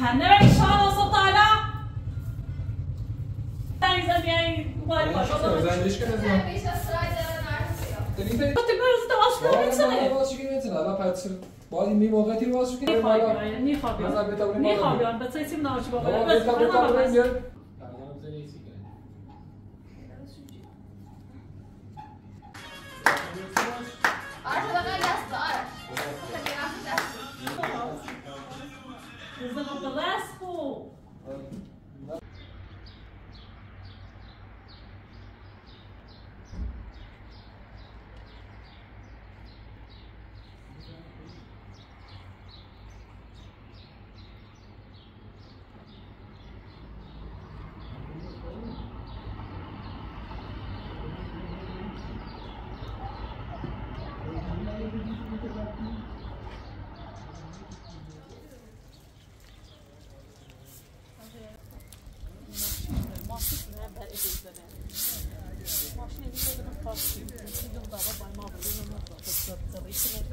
pandemic shot us up like that. Thanks, NBA. Why not? But the girls do us for it, isn't نه. واسه گیریم نه الان پس باید می موقع تیر واسه کنیم می‌خوام می‌خوام بتونیم می‌خوام بتونیم بس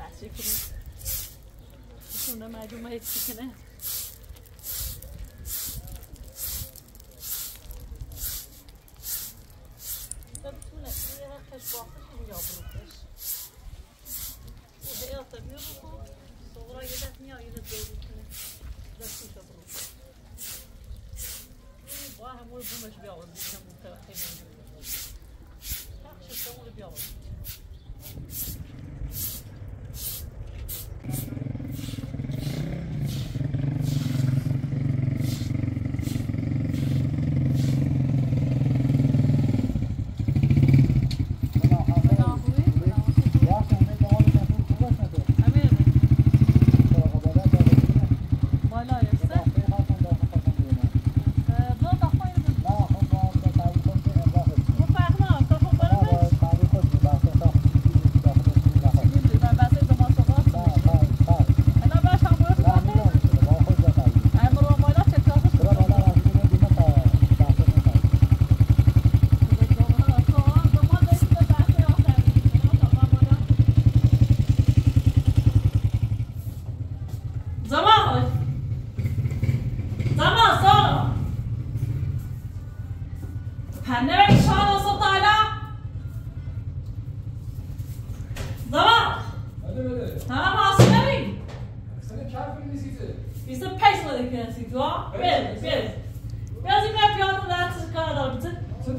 plástico, né? Não dá mais uma recife, né?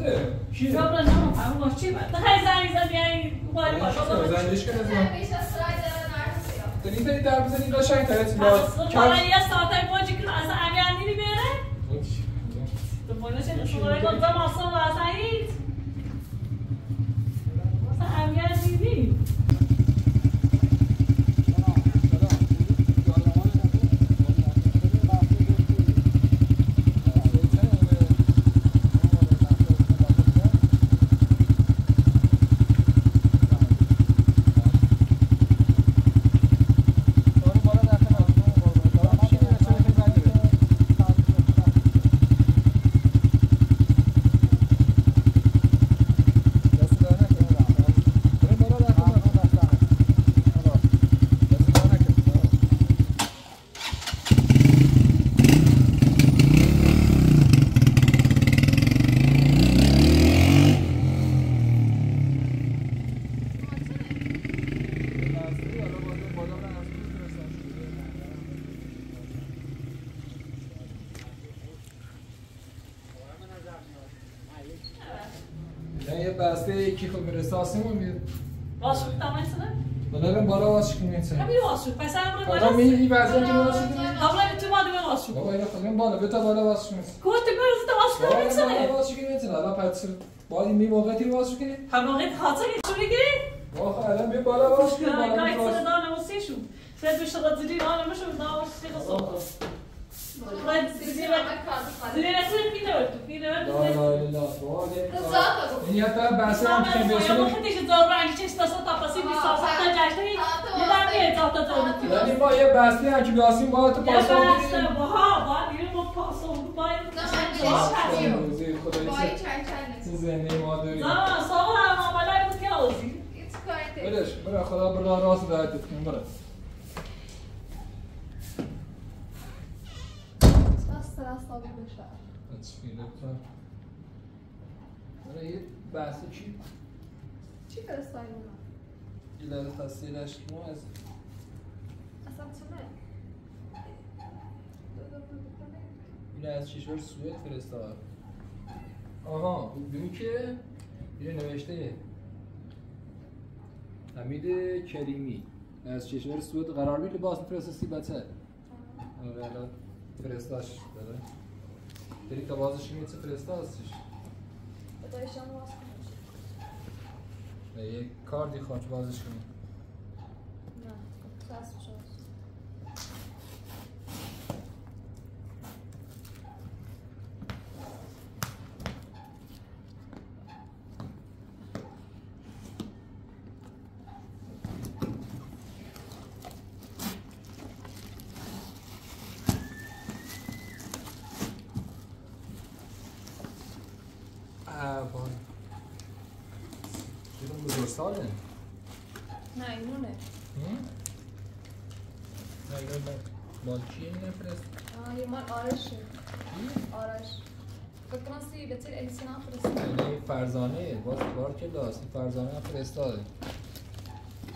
Sıdı. Ki. جابر نمو همون باش چی باید خیلی زنگ زد یعنی وای باش Zengleş que nezdem. Tenite der bize ni قشنگ تره اصلا تیلا. برای یه ساعت باشی که اصلا امیانی بیاره تو مونه چه شماره کن زمان اصلا واسه هیچ اصلا امیانی نی Ben yه بسته یکی خود می‌رسه آسمون میاد باش تمام شده بنابراین بالا واش کنیم می‌تونه همین واش شد پس هم رو حالا می این وضعیت که واش کنیم حالا تو ما واش شد بابا اینا خودم بالا بتا بالا واش کنیم کوت برز تو واش بابا کنم بالا واش کنیم می‌تونه حالا پس باید می موقعی واش کنیم همه خاطر که چوری گیری بابا الان بیا بالا واش کنیم. بالا گای واش سر دانه و سیشو سر بشه قد زدی دانه مشو دانه زدی رسول پیده تو لا لا لا بابا این یه تا بحث هم که یا بسیم مخاطی که دور رنگی چش تاسو تاپسی بی ساسا تا جشنی یه دمی اضافه دارم یعنی ما بیاسیم باید تو یه پاسا بسته باها باید یه با باید بدیم خدایی چه زنده ما داریم زمان سوال هم آماده بود که آزی بلش برای خدا برای راست دارد کنیم برای فرستادی بشه. چی لطفا. برای یه بحث چی؟ چی فرستایی؟ یه لحظه تصدیلش ما از اصلا چونه؟ این از کشور سوئد فرستاد. آها ببین که یه نوشته. حمید کریمی. از کشور سوئد قرار بی لباس میفرستی بچه. آره فرستاش داره داری تا بازش میگه چه فرستاستش بدایشان واس کنش یه کاردی خواهد بازش کنی نه کلاس شد ساله؟ نه اینونه نه اینو مال کیه این فرست؟ آه یه مال آرشه. آرش. فکر کنم سی بتر الیسینا فرسته یعنی فرزانه. باز بار که داست. این فرزانه هم فرستاده.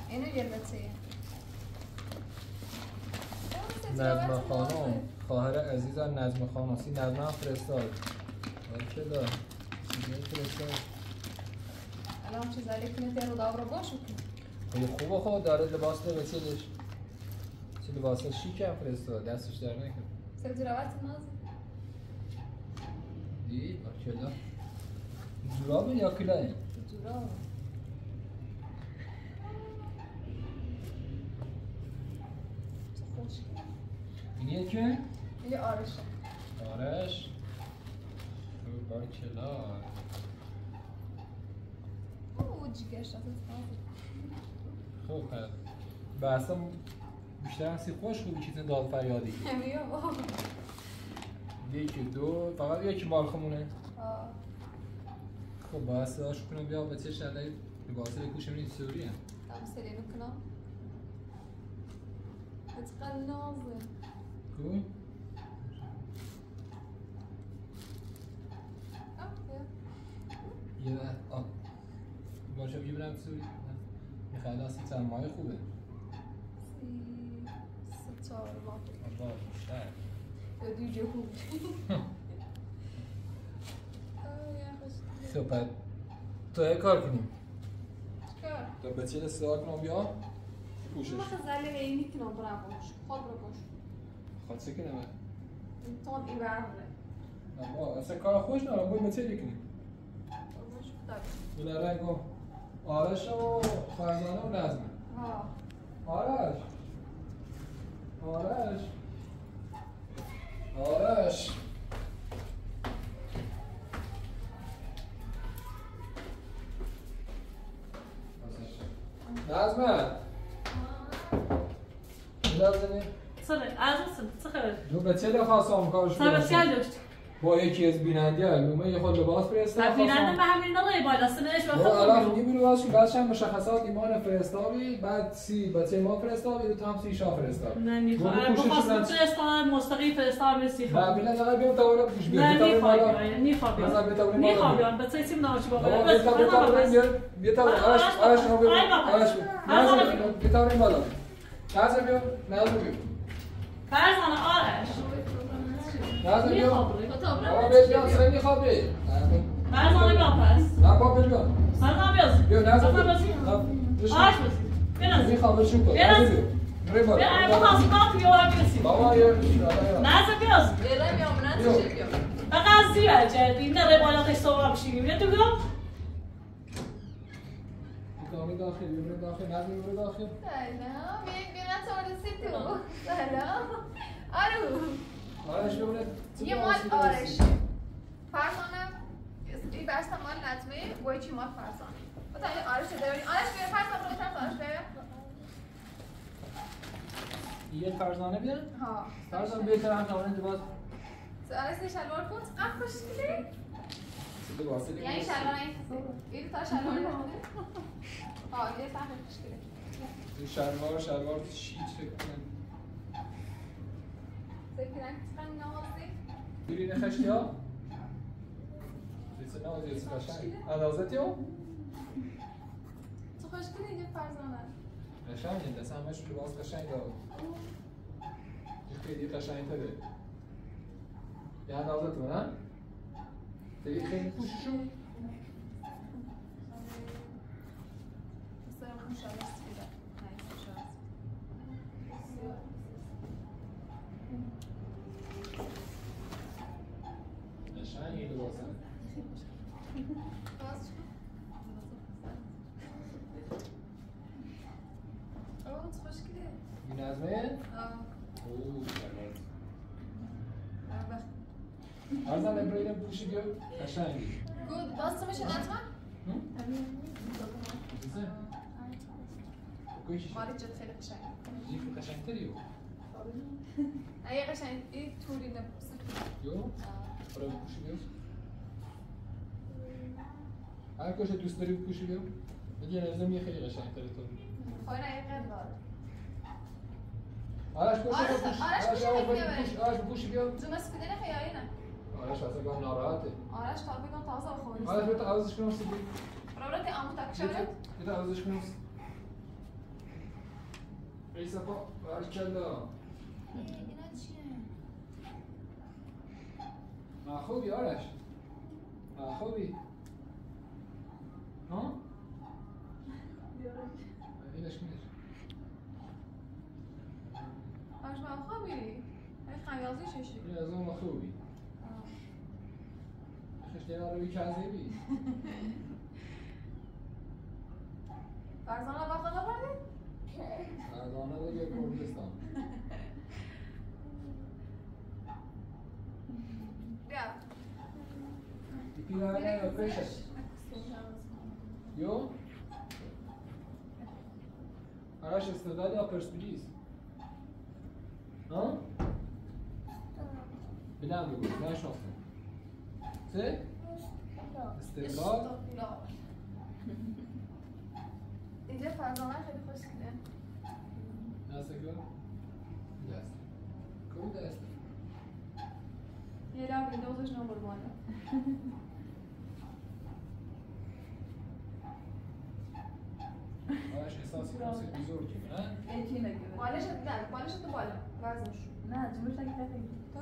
اینو یه بتیه نظم خانم. خواهر عزیزم نظم خانم. سی نظم هم فرستاد بار که دا چیزی فرستاد الان که نتیار رو داور باشو که خیلی خوبه خود داره لباس ده به چیزش چه لباس شیک هم فرستاد دستش در نکرد سر جراوت ناز دی که دا جورابه یا کلاه جورا چه خوش این یکه یه آرشه آرش او بار کلا اوه جیگرش دست خب پس بحثا بیشتر هم سی خوش خوبی چیز داد فریادی. یکی دو فقط یکی مال خمونه. آه. خب باید صداش کنم بیا به چه شده؟ لباسه بکوشم این سوری هم. tam سری می‌کنم اتقل نازه کو؟ یه آه. باشه بگی برم سوری. اصلا سرمایه خوبه. سی ستار ما الله بیشتر یا دیجه خوب خب بعد تو یه کار کنیم چکار؟ تو به چه صدا کنم؟ بیا. پوشش. ما خزاله ای می‌کنم برا باش خود رو باش خواهد چه کنم تون ای برمونه اما اصلا کار خوش ندارم. باید به چه کنیم باش خدا. بله رنگو آرش و فرزانه و نظمه ها آرش. آرش. آرش. نظمه نظمه صدق عزیزم چه خبر؟ دو به چه خواستم کارش صاحب چیکار داشت؟ با یکی از بیننده علومه یه خود لباس فرستاد. بیننده به همین نقای باید اصلا نش خب الان بخواه میگی رو که بعدش هم مشخصات ایمان فرستابی بعد سی بچه ما فرستابی دو تا هم سی شاه فرستابی نه نیخواه برو پوشش بخواست بدن. فرستان مستقی فرستان بسی نه خواه بینا دقیقه بیام تاورا پیش بیام نه بالا. بتاوریم نیخواه بالا. بیان بچه چیم نامشی بابا بس بیتا بس بیتا بس بیام بیتا آره، آرش آرش آرش بابا. رو بیام بالا. نازم بیام فرزانه آرش. نازم بیان بابا بیام سر میخوابی فرزانه بیان پس نه بابا بیام فرزانه بیان بیام نازم فرزانه بیام بسی آرش بسی بیان میخوابه شو کن نازم از- بالا بخواست کار توی آرم بسی بابا یه نازم بیان لیلا میامونن چه بیام فقط زیر جدی نه روایاتش صحبت بشیم یه تو بیام داخل نازم سلام تو سلام آرو آرش یه مال آرشه فرزانه این بسته مال نظمه گوی چی مال فرزانه و تا این آرش داری آرش بیر فرزانه رو چند آرش بیر یه فرزانه بیاد ها فرزانه بهتر هم توانه لباس آرش سی شلوار کن قف لباس یعنی شلوار این این تا شلوار نمونه ها یه خوشگله این شلوار شلوار شیت فکر میری نخشتی ها؟ بیسه نماز یه قشنگ اندازت یا؟ تو خوش کنی اینجا فرزانه قشنگ این دست همش باز قشنگ دار این خیلی قشنگ تره یه اندازت رو نه؟ خیلی پوششون مثلا اون شاید است بیده نه این شاید قشنگ این لباسه باز اوه تو خوش کنی این نظمه؟ آه اوه شبات آه ارزم پوشی بیا قشنگی گود باز تو میشه؟ کویشی ماری جد خیلی قشنگ. جیف قشنگ تری یو اگه قشنگ این توری نبوسه یو؟ برای پوشی بیا هر کجا دوست داری پوشی بیا میگه نظم یه خیلی قشنگ تری تو. خواهی نه یه قد داره آرش بیا پوش آرش. آرش پوشی بیا جون سپیدن خیلی نه؟ آرش اصلا گام ناراحته. آرش تا بگم تازه بخوری آرش بیا عوضش کنم سیدی برای تی آمو تک شده بیا عوضش کنم ای صفا بارکلا اینا چیه؟ ما خوبی آرش؟ ما خوبی؟ ها؟ اینش کنش آرش من خوابی این خمیازی ششی این از اون خوبی. خشتی روی کذبی فرزانه با خدا بردی؟ فرزانه دیگه کردستان. بیا. این پیرهنه پرشش یو؟ آرش استعداد یا پرسپولیس؟ ها؟ بلند بگو نشناختم سه؟ استقلال اینجا فرزانه خیلی خوش کنه دست کن دست کن دست یه را ویندوزش نمبر بالا آرش احساسی کنسی بزرگی نه؟ بالش نه بالش تو بالا وزنش نه جلوش اگه خیلی تو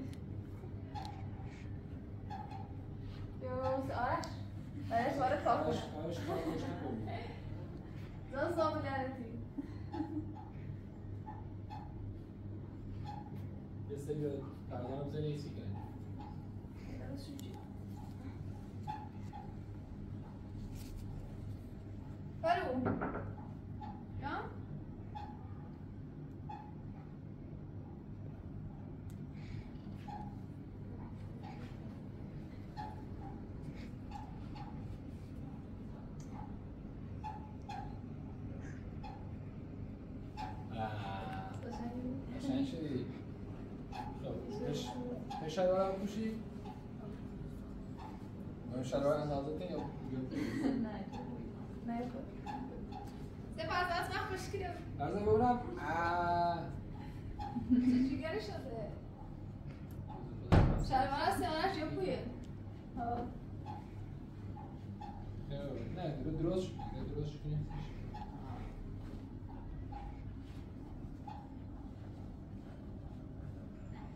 سی سالش یو آرش آرش وارد کار آرش آرش کار کشتی کنی زن زامن لعنتی یه سری فرزانه بزنی ایسی کنی برو یا قشنگ شدی خب هش هش شلوار هم پوشی؟ اون شلوار اندازه یا نه سه پس از من خوش کنم ارزه ببینم آه. چه جیگری شده شلوار از سیانش یا پویه نه درست درست شد نه درست شد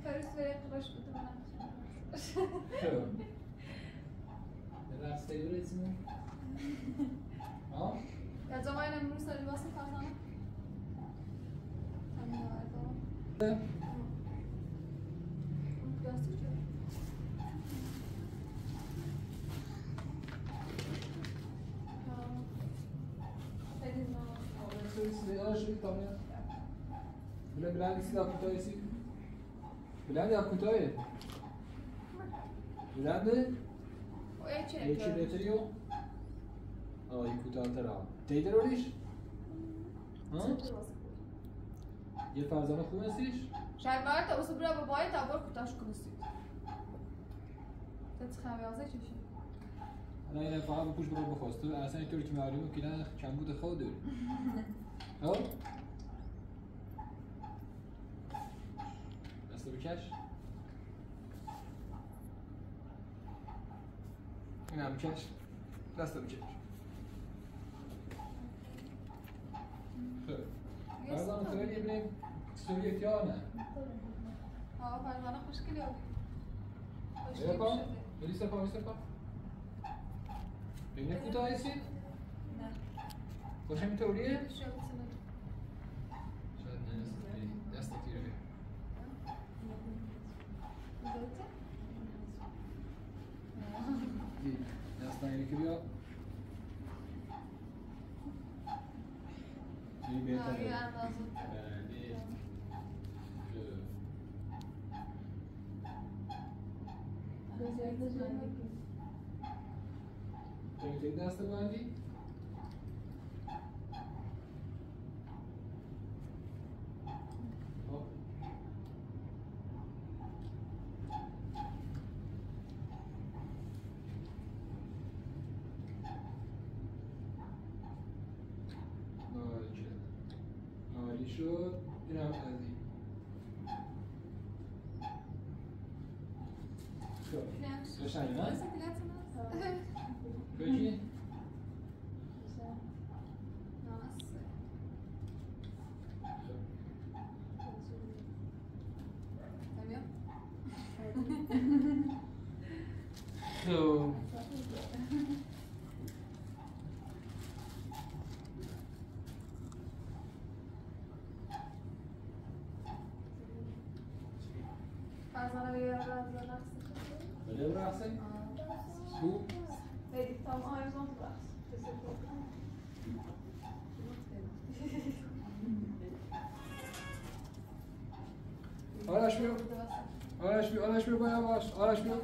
فروس بره خوش بوده من خب یه رقص دیگه رسیمون ها؟ یا جمعه نمروز سر لباس فرزانه همین آورده اون پلاستیک شده خیلی زمان. بلند بلند سیدا کوتاه سی بلند یا کوتاه بلنده او یه چی یکی نکنه. متریو آه این کوتاه تر تیدر روریش یه فرزانه خوب هستیش شاید باید تا اصول برای بابای تا بار کتاش کنستید تت خمیازه چیشی الان این فقط بپوش برای بخواست. اصلا اینطور که معلومه که نه کم بود خود داری. بکش این هم بکش دست بکش خب. فرزان تو یه بریم. سوریت یا نه. آه فرزانه خوشگلی آبی خوشگلی شده. بری سپا بری سپا بینه کوتاه نه. این طوریه شو بتونه شاید نرسید دست تیره بیا بذارته؟ دست اینه که بیا این آه، یه بهتره اندازه بله تو می‌تونی دست بندی؟ خب. عالی شد عالی شد این هم از این خب قشنگه نه؟ Essa criança não. بگی Nossa. É meu? خب بله برقصه خوب toma mais um braço. آرش بیو آرش بیو آرش بیو بالا باش. آرش بیو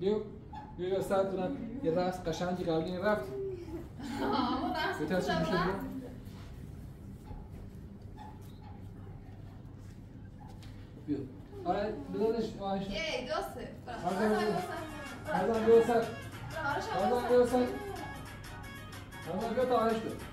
بیو بیو یا ساعت دونم یه رقص قشنگی قبلی رفت. Ama dá به Ayşe. Eh, 12. Pardon, yo san. Pardon, yo san. Pardon, yo san. Pardon, yo san. Pardon, yo san.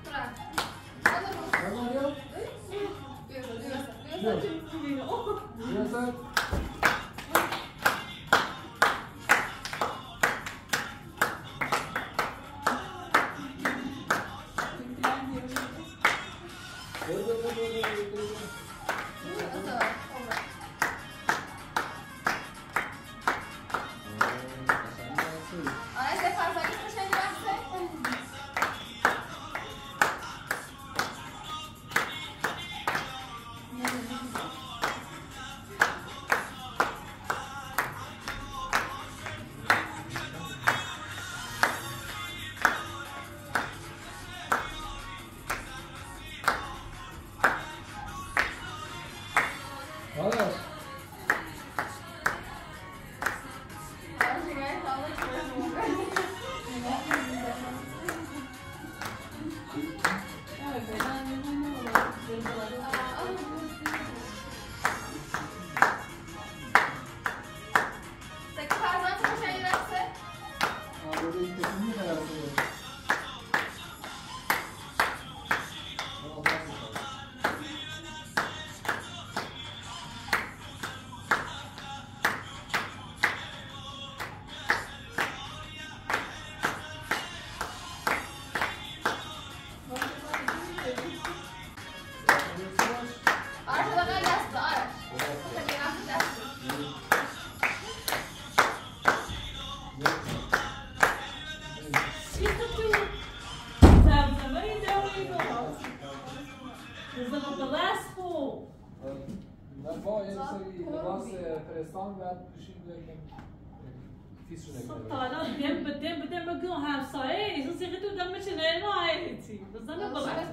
ما هايتي بس انا بضحك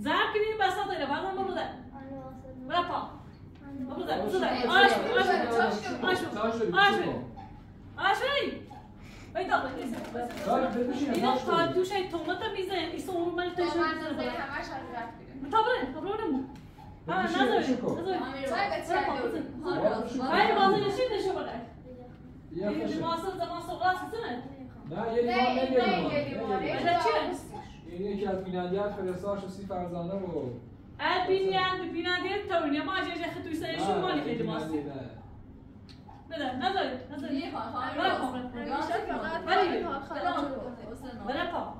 ذاكري بس اطير هذا ما بضحك ولا با ما بضحك بضحك اش اش تاج رو اش بیشتر کن. اش اي اي طبعا تاج بپوشین، اینا تا. دوش ای توماتا می‌زنن این سومو من Tô تشو mandando bem, mais rápido. طبعا طبعا اه بپوشین، لیوان Nej, نمیارم. nej, det var یه det. Eller tjej. این یکی از بینندیت فرستاش و سی فرزانه رو البنيان بنيان ديال التونية ما جاي اخذ يسال شو مالي خدمة واسه بده نذارید نذارید. برای پا برای پا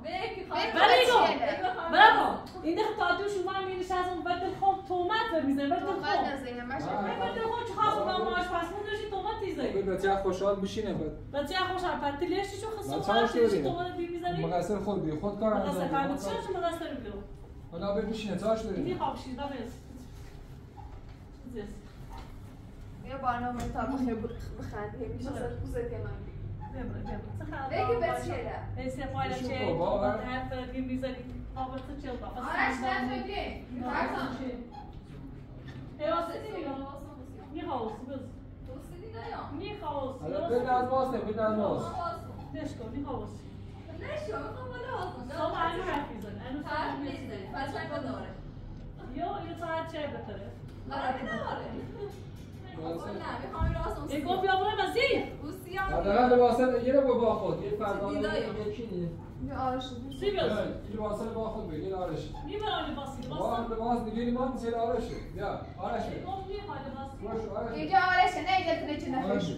برای پا این دخل تا دو شما می نشستم بعد خوب تومت بمیزه بعد خوب بعد خوب چه خاص ما ماش پس مون تومت تیزه بچه خوشحال بشینه بعد بچه خوشحال چون خسته بچه ما تومت می‌زنی مقصر خود بی خود کار مقصر چرا شما دست بیرو حالا به بشینه تاش این داریم خواب شید بس یه برنامه تا سر که من Deixa eu che, provar, wat heb ik hier bizar over te chill ba. آرش نشدی Hey, was ist denn? Ni raus, biz. Ni raus. حالا به نظم به نظم Leş ko, ni raus. Som aynı harf. Aynı harf Yo, yo saat çay betare. E gop ya bura bazi. حداقل لباسه یه رو با خود یه فردانه یکی نیه آرش biz. این لباسه با خود بگیر آرش. basi. با Basta. لباس دیگه ایمان سیر آرشه بیا آرش. E gop ni hali basi. باش آرش. اینجا آرش نه اینجا تونه چه آرش. نفش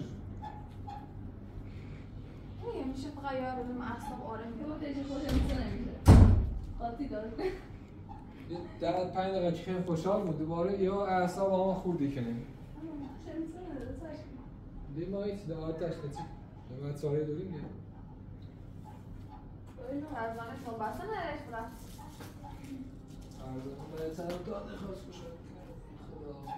میشه فقط یار بدم اعصاب آرام در پنج دقیقه که خوشحال بود. دوباره یا اعصاب همه خوردی کنیم دی ما ایت ده آتش نتی باید ساره داریم دیگه فرزانه تو بسته نرش برم ارزان باید سرم داده خواست بشه خدا.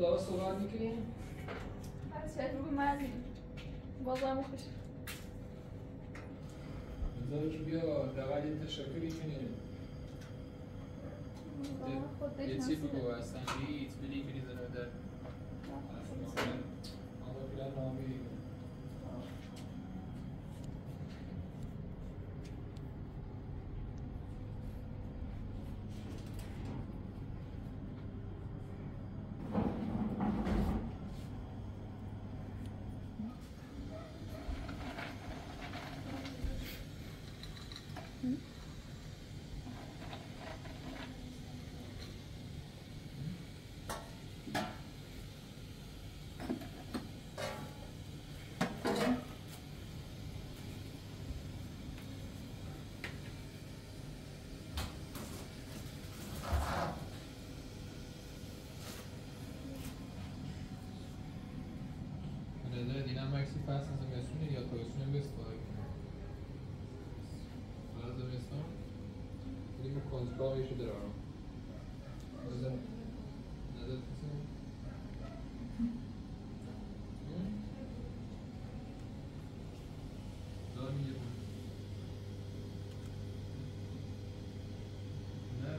پتولا رو داره صحبت می‌کنیم هر چه رو به من بازم خوش بذاری که بیا دقیقا یه تشکری کنیم خودش یه چی نسیده. بگو اصلا هیچ بلی کنی زنو در آقا پیلن نامی به نظر دیدم مکسی فصل زمستونه یا تابستونه بست باید برای زمستون بریم کنجکاویشو درارم نظر نظر کسی دار میگه نه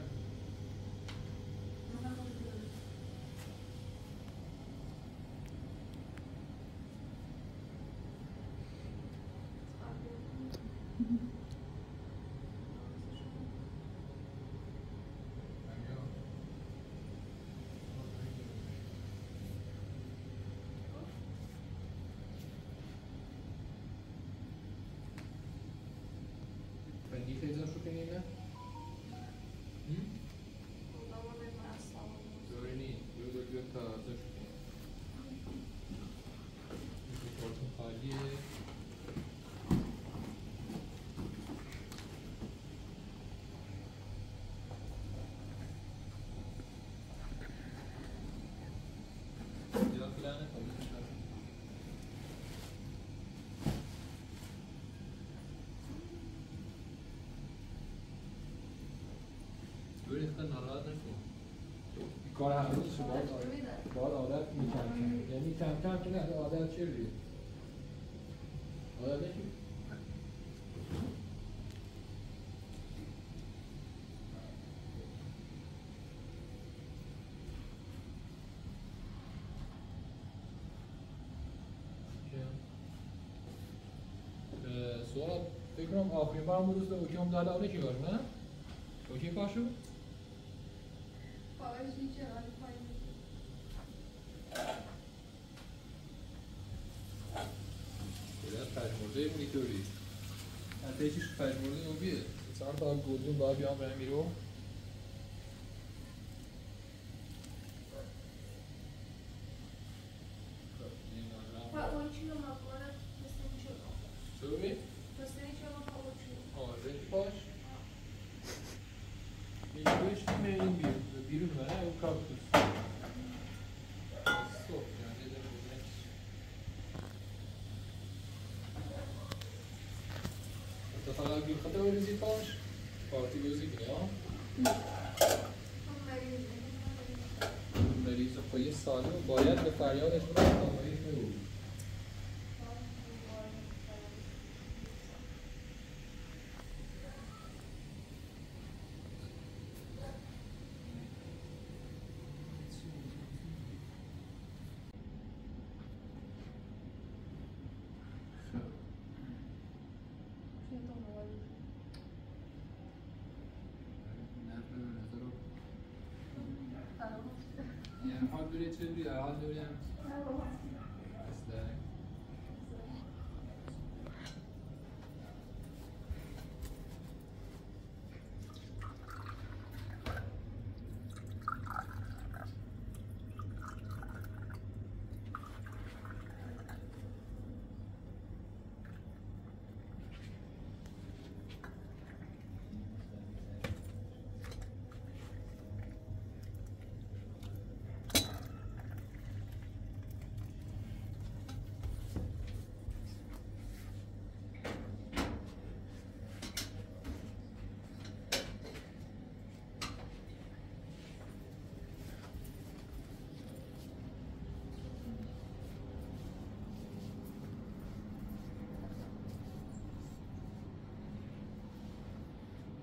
بندی تیزن شو کنیم نه؟ دوری نی دو دو دو تا ازش کنیم این کارتون خالیه خالی شد دوری خیلی ناراحت این کار هر روز شو باید عادت- میکن یعنی کم کم که نه عادت چه روی عادت چه؟ یا فکر کنم آخرین بار بود روز اوکی هم داده اونه کی بار نه؟ اوکی پاشو؟ پاورش نیچه آره پایین Biraz pejmurde monitöri. Yani teşhis pejmurde o bir. Sen daha gördün daha bir an benim biri o. اون چی رو مقاله پسنی شد Söyle. Öyle zipaş. Parti gözü gibi ya. هم مریض پای سالم باید به فریادش برسد Yani halde üretiliyor, halde üreyemez.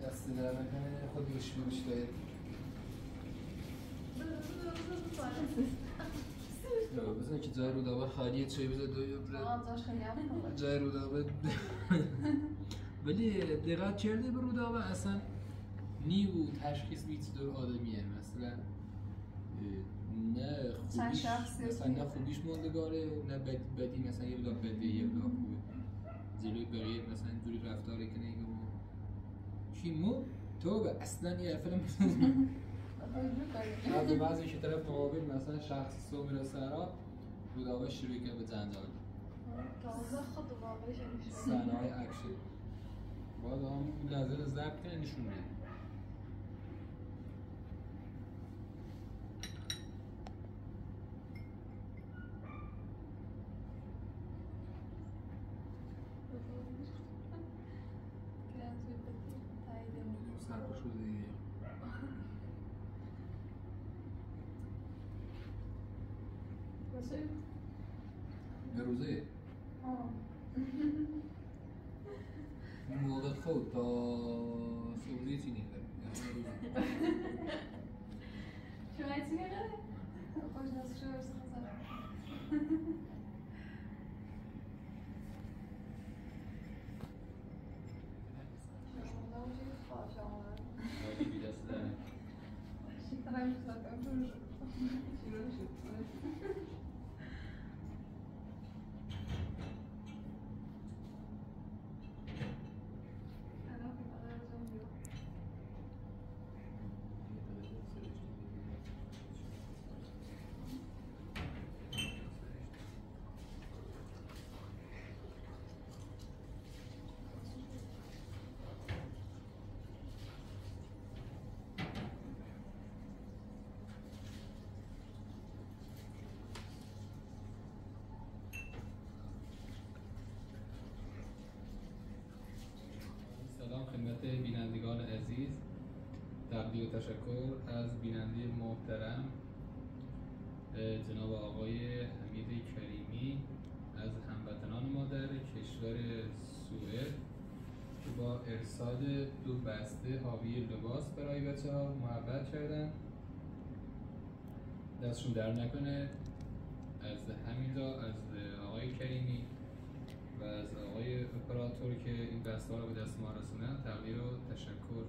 دست در نکنه خود بگوش دارید. بزن که جای رودابه خالیه چه بزن دوی بره جای رودابه ولی دقت کرده به رودابه اصلا نیو تشخیص بیت دو آدمیه مثلا نه خوبیش؟ مثلا نه خوبیش ماندگاره نه بد بدی مثلا یه بلا بده یه بلا خوبه جلوی بقیه مثلا جوری رفتاره که نگه چی مو تو به اصلا یه فیلم بعضی بعضی که طرف مقابل مثلا شخص سو میره سرا رودابه شروع کرد به جنجال. تازه خود شدیش صحنه های اکشن باید هم لحظه ضبط کنه نشون بده سرپا شده دیگه به روزه این موقع خود تا سوزی چی نیده شما ایتی نگره؟ خوش دست شو برسه خزر بی دست داره سلام خدمت بینندگان عزیز تقدیر و تشکر از بیننده محترم جناب آقای حمید کریمی از هموطنان ما در کشور سوئد که با ارسال دو بسته حاوی لباس برای بچه ها محبت کردن. دستشون در نکنه. از همینجا از آقای کریمی از آقای اپراتور که این دستها رو به دست ما رسوندن تقدیر و تشکر